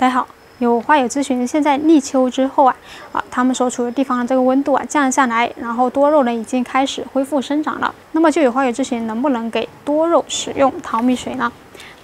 大家好，有花友咨询，现在立秋之后啊，啊，他们所处的地方这个温度啊降下来，然后多肉呢已经开始恢复生长了。那么就有花友咨询，能不能给多肉使用淘米水呢？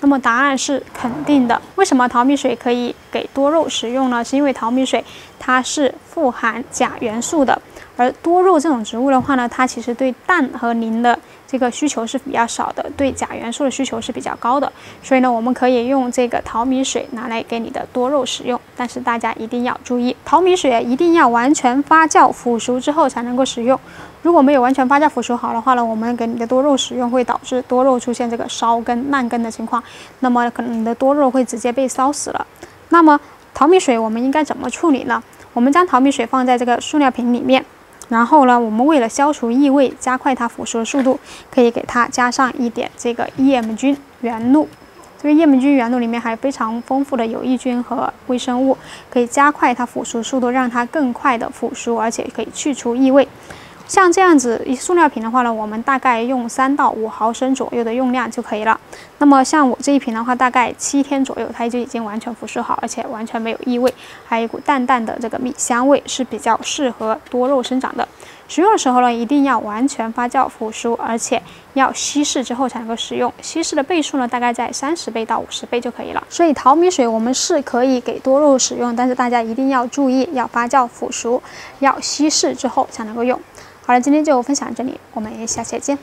那么答案是肯定的。为什么淘米水可以给多肉使用呢？是因为淘米水它是富含钾元素的，而多肉这种植物的话呢，它其实对氮和磷的这个需求是比较少的，对钾元素的需求是比较高的。所以呢，我们可以用这个淘米水拿来给你的多肉使用。但是大家一定要注意，淘米水一定要完全发酵腐熟之后才能够使用。如果没有完全发酵腐熟好的话呢，我们给你的多肉使用会导致多肉出现这个烧根烂根的情况，那么可能你的多肉会直接被烧死了。那么淘米水我们应该怎么处理呢？我们将淘米水放在这个塑料瓶里面，然后呢，我们为了消除异味，加快它腐熟的速度，可以给它加上一点这个 EM 菌原露。这个叶门菌原露里面还有非常丰富的有益菌和微生物，可以加快它腐熟速度，让它更快的腐熟，而且可以去除异味。像这样子一塑料瓶的话呢，我们大概用三到五毫升左右的用量就可以了。那么像我这一瓶的话，大概七天左右，它就已经完全腐蚀好，而且完全没有异味，还有一股淡淡的这个米香味，是比较适合多肉生长的。使用的时候呢，一定要完全发酵腐熟，而且要稀释之后才能够使用。稀释的倍数呢，大概在三十倍到五十倍就可以了。所以淘米水我们是可以给多肉使用，但是大家一定要注意，要发酵腐熟，要稀释之后才能够用。好了，今天就分享这里，我们下期再见。